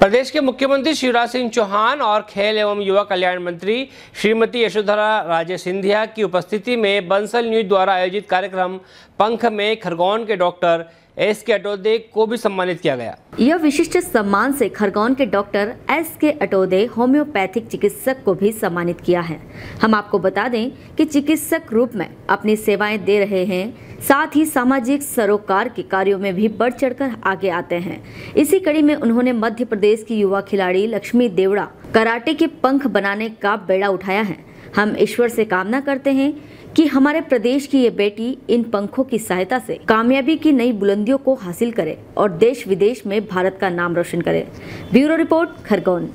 प्रदेश के मुख्यमंत्री शिवराज सिंह चौहान और खेल एवं युवा कल्याण मंत्री श्रीमती यशोधरा राजे सिंधिया की उपस्थिति में बंसल न्यूज़ द्वारा आयोजित कार्यक्रम पंख में खरगोन के डॉक्टर एस के अटोदे को भी सम्मानित किया गया। यह विशिष्ट सम्मान से खरगोन के डॉक्टर एस के अटोदे होम्योपैथिक चिकित्सक को भी सम्मानित किया है। हम आपको बता दें कि चिकित्सक रूप में अपनी सेवाएँ दे रहे हैं साथ ही सामाजिक सरोकार के कार्यों में भी बढ़ चढ़कर आगे आते हैं। इसी कड़ी में उन्होंने मध्य प्रदेश की युवा खिलाड़ी लक्ष्मी देवड़ा कराटे के पंख बनाने का बेड़ा उठाया है। हम ईश्वर से कामना करते हैं कि हमारे प्रदेश की ये बेटी इन पंखों की सहायता से कामयाबी की नई बुलंदियों को हासिल करे और देश विदेश में भारत का नाम रोशन करे। Bureau report, Khargone.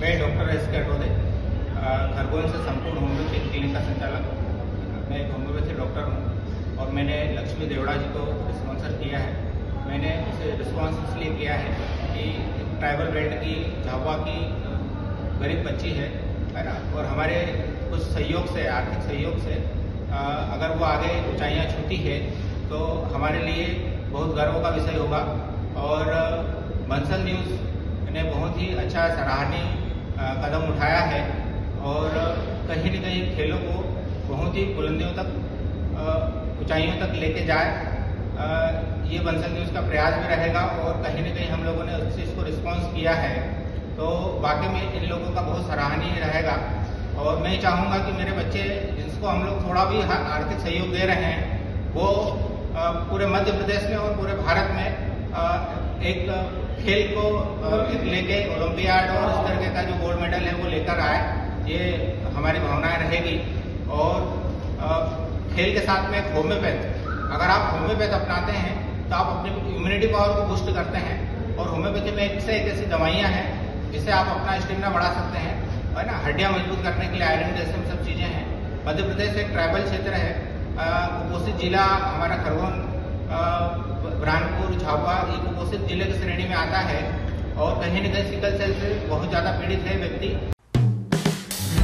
मैं डॉक्टर खरगोन से संपूर्ण संचालक। मैं डॉक्टर हूँ। और मैंने लक्ष्मी देवड़ा जी को स्पॉन्सर किया है। मैंने उसे रिस्पॉन्स इसलिए किया है कि ट्राइबल बेल्ट की झाबुआ की गरीब बच्ची है ना? और हमारे कुछ सहयोग से आर्थिक सहयोग से आ, अगर वो आगे ऊंचाइयाँ छूती है तो हमारे लिए बहुत गर्व का विषय होगा। और बंसल न्यूज़ ने बहुत ही अच्छा सराहनीय कदम उठाया है। और कहीं न कहीं खेलों को बहुत ही बुलंदियों तक ऊंचाइयों तक लेके जाए। ये बंसल न्यूज़ का प्रयास भी रहेगा और कहीं ना कहीं हम लोगों ने उस चीज़ को रिस्पॉन्स किया है। तो वाकई में इन लोगों का बहुत सराहनीय रहेगा। और मैं चाहूँगा कि मेरे बच्चे जिसको हम लोग थोड़ा भी आर्थिक सहयोग दे रहे हैं, वो पूरे मध्य प्रदेश में और पूरे भारत में एक खेल को लेके ओलंपियाड और इस तरीके का जो गोल्ड मेडल है वो लेकर आए। ये हमारी भावनाएँ रहेगी। और खेल के साथ में एक होम्योपैथ। अगर आप होम्योपैथ अपनाते हैं तो आप अपनी इम्यूनिटी पावर को बूस्ट करते हैं। और होम्योपैथी में एक से एक ऐसी दवाइयाँ हैं, जिससे आप अपना स्टेमिना बढ़ा सकते हैं। है ना? हड्डियाँ मज़बूत करने के लिए आयरन जैसे सब चीज़ें हैं। मध्य प्रदेश एक ट्राइबल क्षेत्र है। कुपोषित जिला हमारा खरगोन बुरहानपुर झाबुआ, ये कुपोषित ज़िले की श्रेणी में आता है। और कहीं न कहीं सिकल सेल से बहुत ज़्यादा पीड़ित है व्यक्ति।